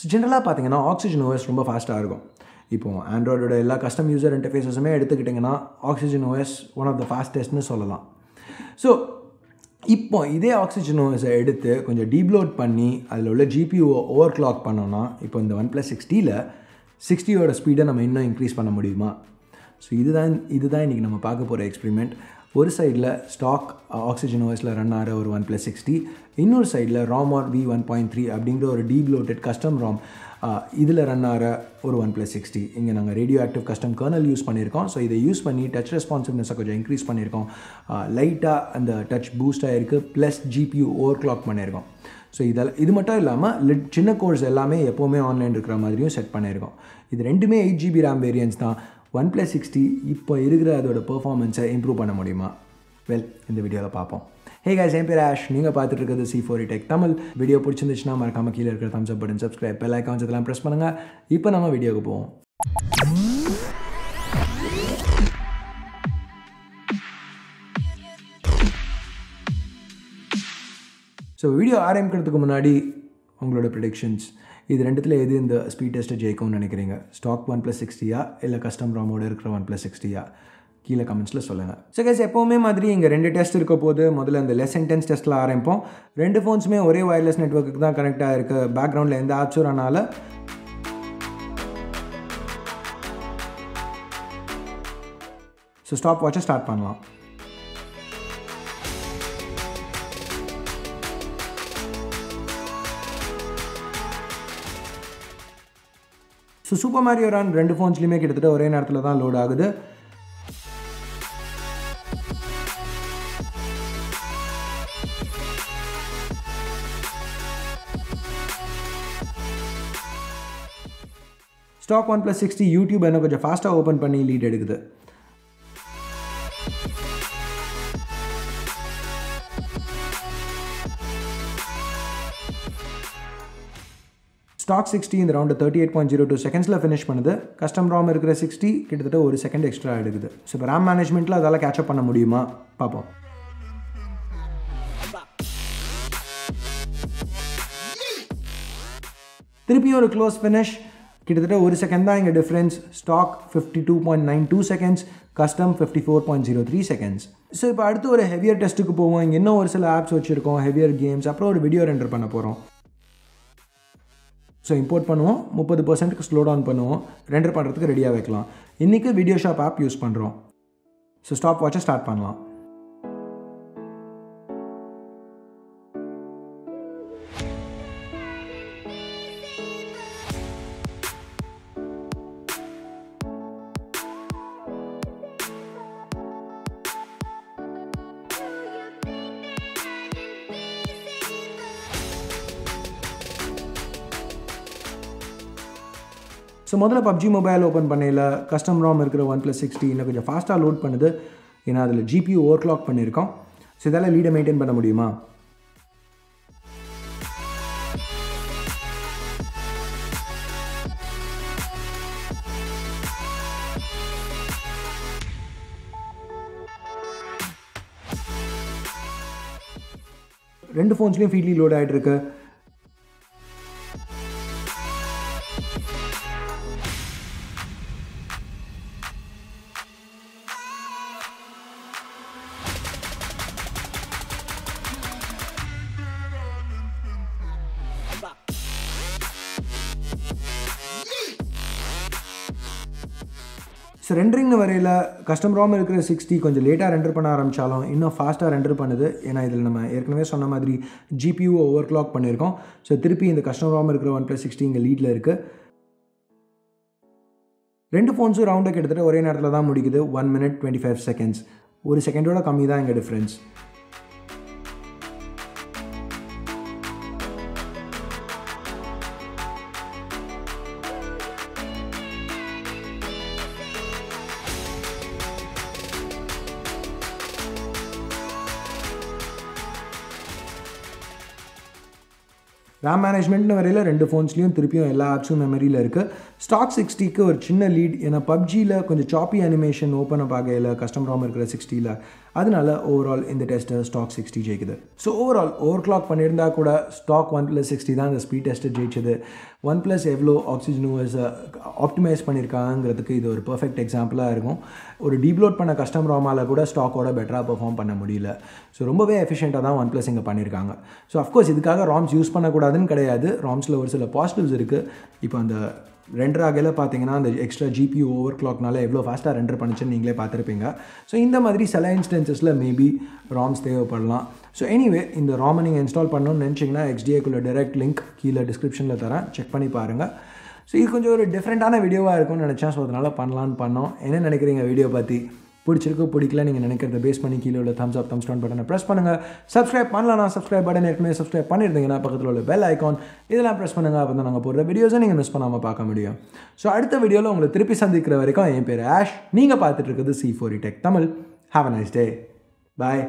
So ஜென்ரலாக பார்த்தீங்கன்னா oxygen OS ரொம்ப ஃபாஸ்ட்டாக இருக்கும். இப்போ ஆண்ட்ராய்டோட எல்லா கஸ்டம் யூசர் இன்டர்ஃபேஸஸுமே எடுத்துக்கிட்டிங்கன்னா oxygen OS one of the ஃபாஸ்டஸ்ட்னு சொல்லலாம். ஸோ இப்போ இதே ஆக்சிஜன் ஓஎஸை எடுத்து கொஞ்சம் டீப்லோட் பண்ணி அதில் உள்ள ஜிபிஓ ஓவர் கிளாக் பண்ணோன்னா இப்போ இந்த ஒன் ப்ளஸ் சிக்ஸ்டியில் சிக்ஸ்டியோட ஸ்பீடை நம்ம இன்னும் இன்க்ரீஸ் பண்ண முடியுமா? ஸோ இதுதான் இதுதான் இன்றைக்கி நம்ம பார்க்க போகிற எக்ஸ்பிரிமெண்ட் ஒரு சைடில் ஸ்டாக் ஆக்சிஜன் ஓஎஸில் ரன் ஆகிற ஒரு ஒன் ப்ளஸ் சிக்ஸ்டி இன்னொரு சைடில் RAM R V one point three அப்படிங்கிற ஒரு டீப்லோட்டட் கஸ்டம் ராம் இதில் ரன் ஆகிற ஒரு ஒன் ப்ளஸ் சிக்ஸ்டி இங்கே நாங்கள் radio active custom kernel use பண்ணியிருக்கோம். ஸோ இதை யூஸ் பண்ணி டச் ரெஸ்பான்சிவ்னஸை கொஞ்சம் இன்க்ரீஸ் பண்ணியிருக்கோம். லைட்டாக அந்த டச் பூஸ்ட் ஆகிருக்கு ப்ளஸ் ஜிபியூ ஓவர் கிளாக் பண்ணியிருக்கோம். ஸோ இதெல்லாம் இது மட்டும் இல்லாமல் லிட் சின்ன கோர்ஸ் எல்லாமே எப்போவுமே ஆன்லைன் இருக்கிற மாதிரியும் செட் பண்ணியிருக்கோம். இது ரெண்டுமே எயிட் ஜிபி ரேம் வேரியன்ஸ் தான். ஒன் ப்ளஸ் சிக்ஸ்டி இப்போ இருக்கிற அதோட பெர்ஃபார்மன்ஸை இம்ப்ரூவ் பண்ண முடியுமா? வெல் இந்த வீடியோவில் பார்ப்போம். ஹே கைஸ் என் பேர் ஆஷ். நீங்கள் பார்த்துட்டு இருக்கிறது C four tech e Tamil. Video பிடிச்சிருந்துச்சுன்னா மறக்காம கீழே இருக்கிற thumbs up button subscribe bell icons இதெல்லாம் ப்ரெஸ் பண்ணுங்கள் இப்போ நம்ம வீடியோக்கு போவோம். ஸோ வீடியோ ஆரம்பிக்கிறதுக்கு முன்னாடி உங்களோட ப்ரிடிக்ஷன்ஸ் இது ரெண்டுத்தில் எது இந்த ஸ்பீட் டெஸ்ட்டை ஜெயிக்கும்னு நினைக்கிறீங்க? ஸ்டாக் ஒன் ப்ளஸ் சிக்ஸ்டியா இல்லை கஸ்டம் ராமோட இருக்கிற ஒன் ப்ளஸ் சிக்ஸ்டியா கீழே கமெண்ட்ஸில் சொல்லுங்கள் ஸோ கேஸ் எப்போவுமே மாதிரி இங்கே ரெண்டு டெஸ்ட் இருக்க போது முதல்ல அந்த லெஸ் இன்டென்ஸ் டெஸ்ட்டில் ஆரம்பிப்போம். ரெண்டு ஃபோன்ஸுமே ஒரே ஒயர்லெஸ் நெட்ஒர்க்கு தான் கனெக்ட் ஆகிருக்கு பேக்ரவுண்டில் எந்த ஆப்ஸும் ரனால ஸோ ஸ்டாப் வாட்சை ஸ்டார்ட் பண்ணலாம். ஸோ சூப்பர் மாரியோ ரன் ரெண்டு ஃபோன்ஸ்லையுமே கிட்டத்தட்ட ஒரே நேரத்தில் தான் லோட் ஆகுது. Stock one plus sixty YouTube என்ன கொஞ்சம் ஃபாஸ்ட்டாக ஓப்பன் பண்ணி லீட் எடுக்குது. ஸ்டாக் சிக்ஸ்டி இந்த round thirty eight point zero two செகண்ட்ஸில் ஃபினிஷ் பண்ணுது. கஸ்டம் ராம் இருக்கிற சிக்ஸ்டி கிட்டத்தட்ட ஒரு செகண்ட் எக்ஸ்ட்ரா எடுக்குது. ஸோ இப்போ ரேம் மேனேஜ்மெண்ட்டில் அதால் கேட்சப் பண்ண முடியுமா? பார்ப்போம் திருப்பியும் ஒரு க்ளோஸ் ஃபினிஷ் கிட்டத்தட்ட ஒரு செகண்ட் தான் இங்கே difference stock fifty two point nine two seconds custom fifty four point zero three seconds so இப்போ அடுத்து ஒரு ஹெவியர் டெஸ்ட்டுக்கு போவோம். இங்கே இன்னும் ஒரு சில ஆப்ஸ் வச்சுருக்கோம் ஹெவியர் கேம்ஸ் அப்புறம் ஒரு வீடியோ ரெண்டர் பண்ண போகிறோம் ஸோ இம்போர்ட் பண்ணுவோம். முப்பது பர்சன்ட்டுக்கு ஸ்லோ டவுன் பண்ணுவோம். ரெண்டர் பண்ணுறதுக்கு ரெடியாக வைக்கலாம். இன்றைக்கி வீடியோ ஷாப் ஆப் யூஸ் பண்ணுறோம் ஸோ ஸ்டாப் வாட்சை ஸ்டார்ட் பண்ணலாம். ஸோ முதல்ல பப்ஜி மொபைல் ஓப்பன் பண்ணையில் கஸ்டம் ராம் இருக்கிற ஒன் ப்ளஸ் சிக்ஸ்டி இன்னும் கொஞ்சம் ஃபாஸ்ட்டாக லோட் பண்ணுது. ஏன்னா அதில் ஜிபி ஓவர் கிளாக் பண்ணியிருக்கோம். ஸோ இதெல்லாம் லீடை மெயின்டைன் பண்ண முடியுமா? ரெண்டு ஃபோன்ஸ்லேயும் ஃபீட்லி லோட் ஆகிட்டு இருக்கு ஸோ ரெண்டரிங் வரையில் கஸ்டம் ராம் இருக்கிற சிக்ஸ்டி கொஞ்சம் லேட்டாக ரெண்டர் பண்ண ஆரம்பித்தாலும் இன்னும் ஃபாஸ்ட்டாக ரெண்டர் பண்ணுது. ஏன்னா இதில் நம்ம ஏற்கனவே சொன்ன மாதிரி ஜிபியூ ஓவர் கிளாக் பண்ணியிருக்கோம். ஸோ திருப்பி இந்த கஸ்டம் ராம் இருக்கிற ஒன் ப்ளஸ் சிக்ஸ்டி இங்கே லீடில் இருக்குது ரெண்டு ஃபோன்ஸும் ரவுண்டை கிட்டத்தட்ட ஒரே நேரத்தில் தான் முடிக்குது. One minute twenty five seconds ஒரு செகண்டோட கம்மி தான் இங்கே டிஃப்ரென்ஸ் ரேம் மேனேஜ்மெண்ட்னு வரையில் ரெண்டு ஃபோன்ஸ்லேயும் திருப்பியும் எல்லா ஆப்ஸும் மெமரியில் இருக்குது ஸ்டாக் சிக்ஸ்டிக்கு ஒரு சின்ன லீட் ஏன்னா பப்ஜியில் கொஞ்சம் சாப்பி அனிமேஷன் ஓப்பன் அப் ஆகையில் கஸ்டம் ராம் இருக்கிற சிக்ஸ்டியில் அதனால ஓவரால் இந்த டெஸ்ட்டை ஸ்டாக் சிக்ஸ்டி ஜெயிக்குது. ஸோ ஓவரால் ஓவர் கிளாக் பண்ணியிருந்தா கூட ஸ்டாக் ஒன் ப்ளஸ் சிக்ஸ்டி தான் இந்த ஸ்பீட் டெஸ்ட்டை ஜெயிச்சது. ஒன் ப்ளஸ் எவ்வளோ ஆக்சிஜன் ஆப்டிமைஸ் பண்ணியிருக்காங்கிறதுக்கு இது ஒரு பர்ஃபெக்ட் எக்ஸாம்பிளாக இருக்கும். ஒரு டீப்லோட் பண்ண கஸ்டம் ராமாவில் கூட ஸ்டாக்கோட பெட்டராக பெர்ஃபார்ம் பண்ண முடியல. ஸோ ரொம்பவே எஃபிஷியண்ட்டாக தான் ஒன் ப்ளஸ் இங்கே பண்ணியிருக்காங்க. ஸோ அஃப்கோர்ஸ் இதுக்காக ராம்ஸ் யூஸ் பண்ணக்கூடாதுன்னு கிடையாது. ராம்ஸில் ஒரு சில பாசிட்டிவ்ஸ் இருக்குது இப்போ அந்த ரெண்டர் ஆகையில் பார்த்தீங்கன்னா அந்த எக்ஸ்ட்ரா ஜிபி ஓவர் கிளாக்னால எவ்வளோ ஃபாஸ்ட்டாக ரெண்டர் பண்ணிச்சுன்னு நீங்களே பார்த்துருப்பீங்க. ஸோ இந்த மாதிரி சில இன்ஸ்டன்சஸில் மேபி ராம்ஸ் தேவைப்படலாம். ஸோ எனிவே இந்த ராமை நீங்கள் இன்ஸ்டால் பண்ணணும்னு நினச்சிங்கன்னா எக்ஸ்டிஏக்குள்ள டேரக்ட் லிங்க் கீழே டிஸ்கிரிப்ஷனில் தரேன். செக் பண்ணி பாருங்கள் ஸோ இது கொஞ்சம் ஒரு டிஃப்ரெண்ட்டான வீடியோவாக இருக்கும்னு நினச்சேன். ஸோ அதனால் பண்ணலான்னு பண்ணோம். என்ன நினைக்கிறீங்க வீடியோ பற்றி பிடிச்சிருக்கோ பிடிக்கல நீங்கள் நினைக்கிறத பேஸ் பண்ணி கீழே உள்ள தம்ஸ் அப் தம்ஸ் டவுன் பட்டனை ப்ரெஸ் பண்ணுங்கள் சப்ஸ்கிரைப் பண்ணலாம் சப்ஸ்கிரைப் பட்டன் ஏற்கனவே சப்ஸ்கிரைப் பண்ணியிருந்தீங்கன்னா பக்கத்தில் உள்ள பெல் ஐக்கான் இதெல்லாம் ப்ரெஸ் பண்ணுங்கள் அப்போ தான் நாங்கள் போடுற வீடியோஸை நீங்கள் மிஸ் பண்ணாமல் பார்க்க முடியும். ஸோ அடுத்த வீடியோவில் உங்களை திருப்பி சந்திக்கிற வரைக்கும் என் பேர் ஆஷ். நீங்கள் பார்த்துட்டு இருக்கிறது C four tech Tamil. Have a nice day bye